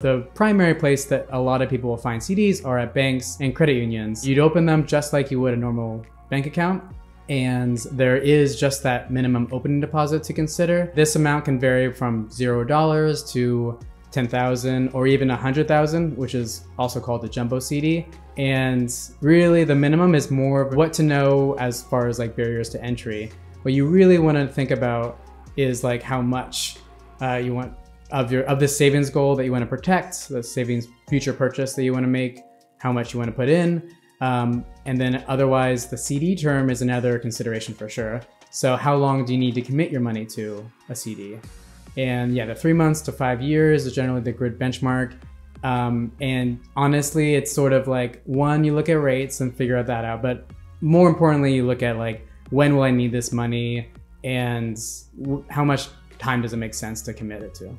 The primary place that a lot of people will find CDs are at banks and credit unions. You'd open them just like you would a normal bank account. And there is just that minimum opening deposit to consider. This amount can vary from $0 to 10,000 or even 100,000, which is also called the jumbo CD. And really the minimum is more of what to know as far as like barriers to entry. What you really want to think about is like how much uh, you want of your of the savings goal that you want to protect, the savings future purchase that you want to make, how much you want to put in, um, and then otherwise the CD term is another consideration for sure. So how long do you need to commit your money to a CD? And yeah, the three months to five years is generally the grid benchmark. Um, and honestly, it's sort of like one, you look at rates and figure that out, but more importantly, you look at like when will I need this money and how much time does it make sense to commit it to.